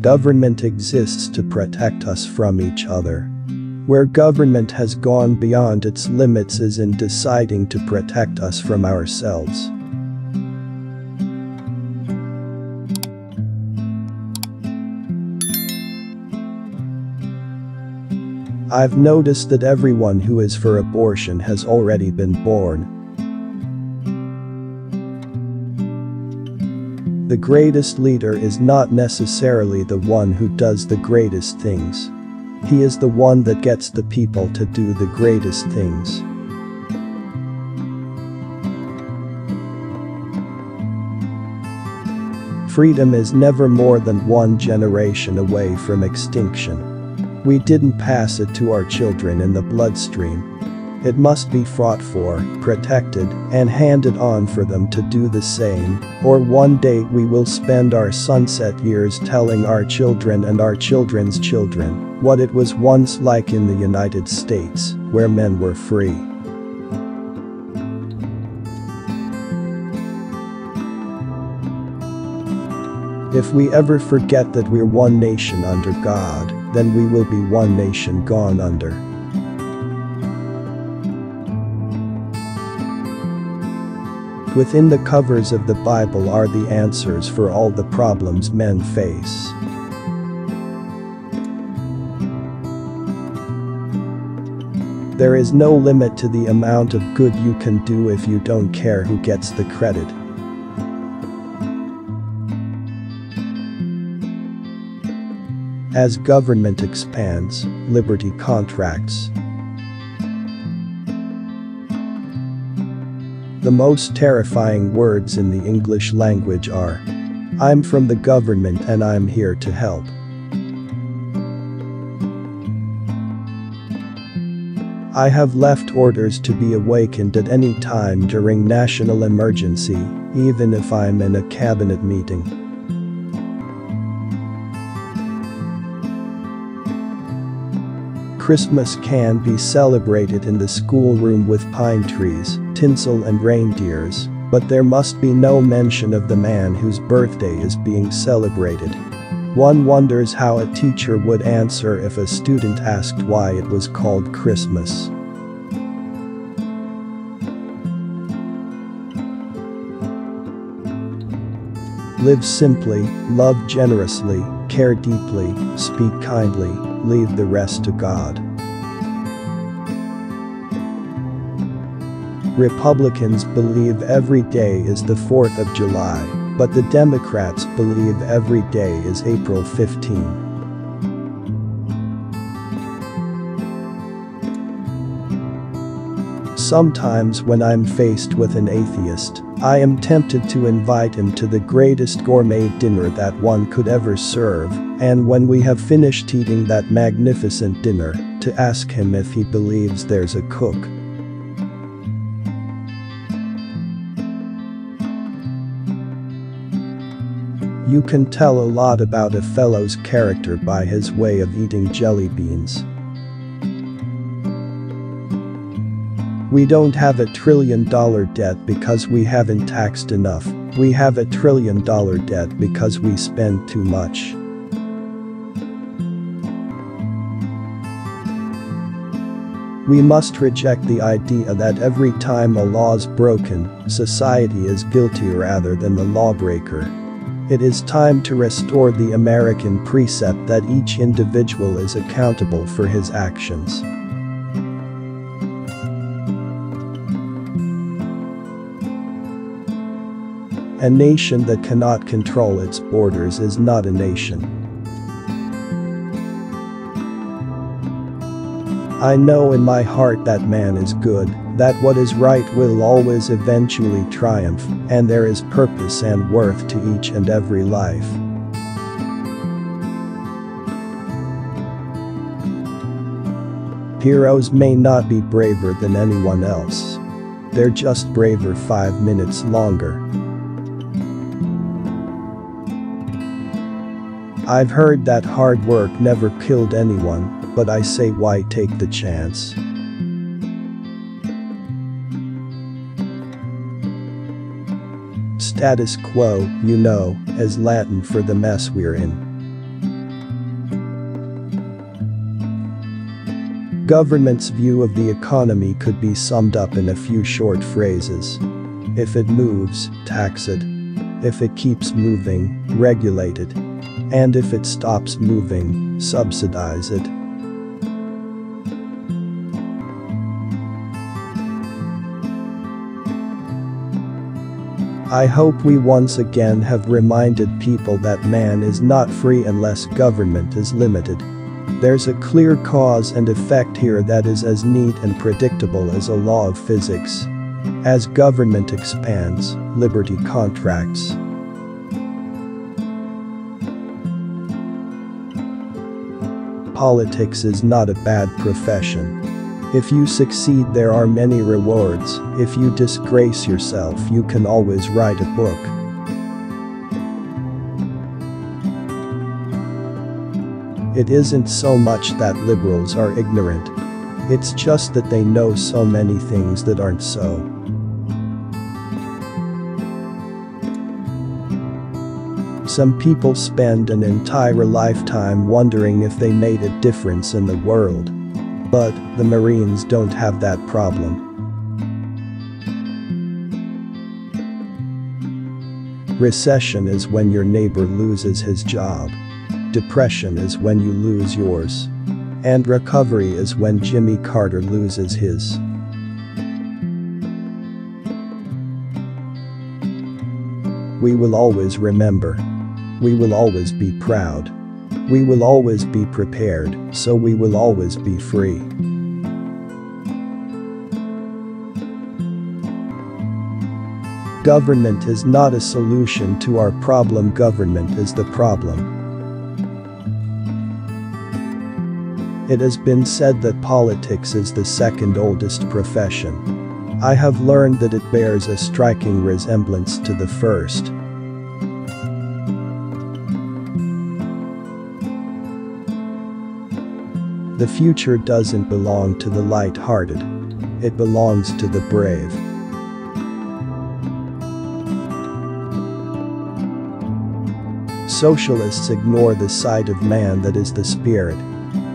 Government exists to protect us from each other. Where government has gone beyond its limits is in deciding to protect us from ourselves. I've noticed that everyone who is for abortion has already been born. The greatest leader is not necessarily the one who does the greatest things. He is the one that gets the people to do the greatest things. Freedom is never more than one generation away from extinction. We didn't pass it to our children in the bloodstream. It must be fought for, protected, and handed on for them to do the same, or one day we will spend our sunset years telling our children and our children's children what it was once like in the United States, where men were free. If we ever forget that we're one nation under God, then we will be one nation gone under. Within the covers of the Bible are the answers for all the problems men face. There is no limit to the amount of good you can do if you don't care who gets the credit. As government expands, liberty contracts. The most terrifying words in the English language are I'm from the government and I'm here to help. I have left orders to be awakened at any time during national emergency, even if I'm in a cabinet meeting. Christmas can be celebrated in the schoolroom with pine trees, tinsel and reindeers, but there must be no mention of the man whose birthday is being celebrated. One wonders how a teacher would answer if a student asked why it was called Christmas. Live simply, love generously, care deeply, speak kindly, leave the rest to God. Republicans believe every day is the 4th of July, but the Democrats believe every day is April 15. Sometimes when I'm faced with an atheist, I am tempted to invite him to the greatest gourmet dinner that one could ever serve, and when we have finished eating that magnificent dinner, to ask him if he believes there's a cook. You can tell a lot about a fellow's character by his way of eating jelly beans. We don't have a trillion dollar debt because we haven't taxed enough, we have a trillion dollar debt because we spend too much. We must reject the idea that every time a law is broken, society is guilty rather than the lawbreaker. It is time to restore the American precept that each individual is accountable for his actions. A nation that cannot control its borders is not a nation. I know in my heart that man is good, that what is right will always eventually triumph, and there is purpose and worth to each and every life. Heroes may not be braver than anyone else. They're just braver five minutes longer. I've heard that hard work never killed anyone, but I say why take the chance? Status quo, you know, as Latin for the mess we're in. Government's view of the economy could be summed up in a few short phrases. If it moves, tax it. If it keeps moving, regulate it. And if it stops moving, subsidize it. I hope we once again have reminded people that man is not free unless government is limited. There's a clear cause and effect here that is as neat and predictable as a law of physics. As government expands, liberty contracts. Politics is not a bad profession. If you succeed there are many rewards, if you disgrace yourself you can always write a book. It isn't so much that liberals are ignorant. It's just that they know so many things that aren't so. Some people spend an entire lifetime wondering if they made a difference in the world. But, the Marines don't have that problem. Recession is when your neighbor loses his job. Depression is when you lose yours. And recovery is when Jimmy Carter loses his. We will always remember. We will always be proud. We will always be prepared, so we will always be free. Government is not a solution to our problem government is the problem. It has been said that politics is the second oldest profession. I have learned that it bears a striking resemblance to the first. The future doesn't belong to the light-hearted. It belongs to the brave. Socialists ignore the side of man that is the spirit.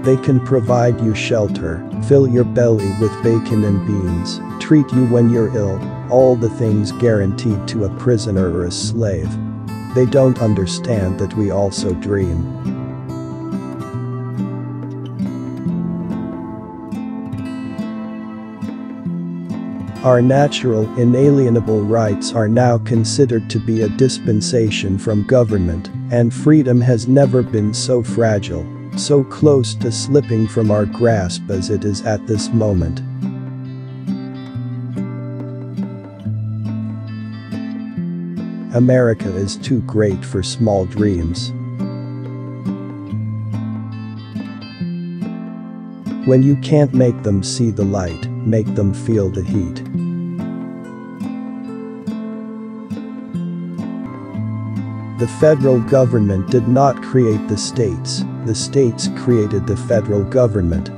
They can provide you shelter, fill your belly with bacon and beans, treat you when you're ill, all the things guaranteed to a prisoner or a slave. They don't understand that we also dream. Our natural, inalienable rights are now considered to be a dispensation from government, and freedom has never been so fragile, so close to slipping from our grasp as it is at this moment. America is too great for small dreams. When you can't make them see the light, make them feel the heat. The federal government did not create the states, the states created the federal government.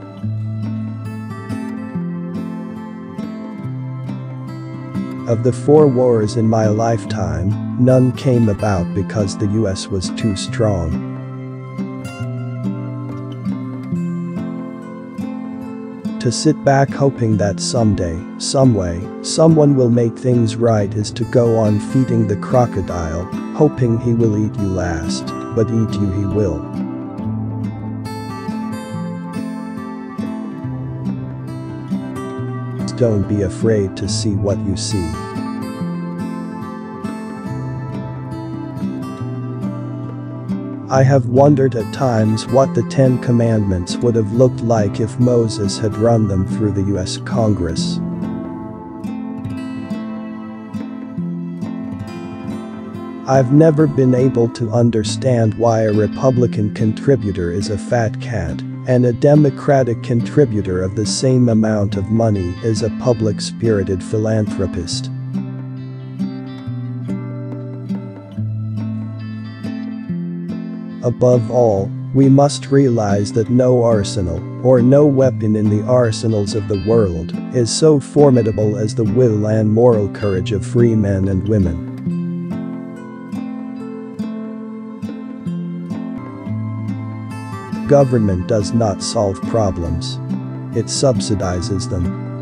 Of the four wars in my lifetime, none came about because the US was too strong. To sit back hoping that someday, someway, someone will make things right is to go on feeding the crocodile, hoping he will eat you last, but eat you he will. Don't be afraid to see what you see. I have wondered at times what the Ten Commandments would have looked like if Moses had run them through the US Congress. I've never been able to understand why a Republican contributor is a fat cat and a Democratic contributor of the same amount of money is a public-spirited philanthropist. Above all, we must realize that no arsenal, or no weapon in the arsenals of the world, is so formidable as the will and moral courage of free men and women. Government does not solve problems. it subsidizes them.